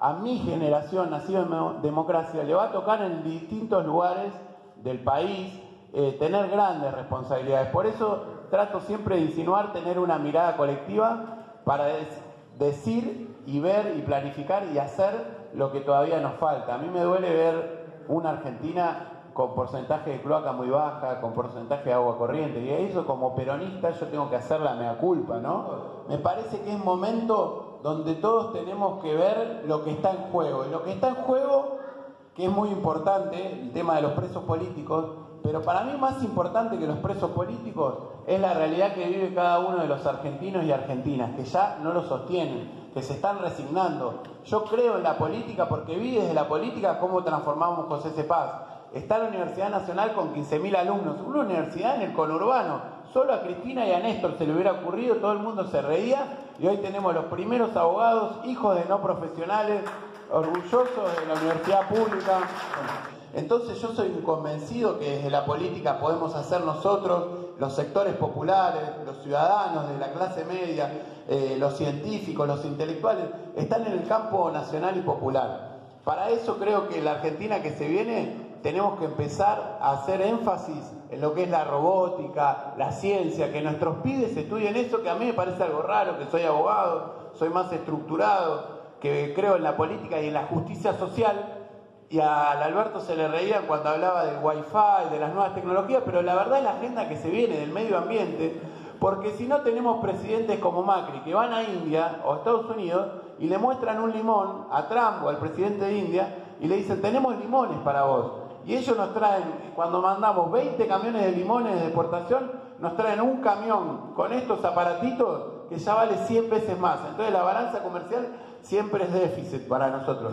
a mi generación, nacido en democracia, le va a tocar en distintos lugares del país eh, tener grandes responsabilidades. Por eso trato siempre de insinuar tener una mirada colectiva para decir y ver y planificar y hacer lo que todavía nos falta. A mí me duele ver una Argentina con porcentaje de cloaca muy baja, con porcentaje de agua corriente. Y eso como peronista yo tengo que hacer la mea culpa, ¿no? Me parece que es momento donde todos tenemos que ver lo que está en juego. Y lo que está en juego, que es muy importante, el tema de los presos políticos, pero para mí más importante que los presos políticos es la realidad que vive cada uno de los argentinos y argentinas, que ya no lo sostienen, que se están resignando. Yo creo en la política porque vi desde la política cómo transformamos José Cepaz está la Universidad Nacional con 15.000 alumnos, una universidad en el conurbano. Solo a Cristina y a Néstor se le hubiera ocurrido, todo el mundo se reía y hoy tenemos los primeros abogados, hijos de no profesionales, orgullosos de la universidad pública. Entonces yo soy convencido que desde la política podemos hacer nosotros, los sectores populares, los ciudadanos de la clase media, eh, los científicos, los intelectuales, están en el campo nacional y popular. Para eso creo que la Argentina que se viene tenemos que empezar a hacer énfasis en lo que es la robótica, la ciencia, que nuestros pibes estudien eso, que a mí me parece algo raro, que soy abogado, soy más estructurado, que creo en la política y en la justicia social. Y al Alberto se le reía cuando hablaba del wifi, de las nuevas tecnologías, pero la verdad es la agenda que se viene del medio ambiente, porque si no tenemos presidentes como Macri que van a India o a Estados Unidos y le muestran un limón a Trump o al presidente de India y le dicen tenemos limones para vos. Y ellos nos traen, cuando mandamos 20 camiones de limones de exportación, nos traen un camión con estos aparatitos que ya vale 100 veces más. Entonces la balanza comercial siempre es déficit para nosotros.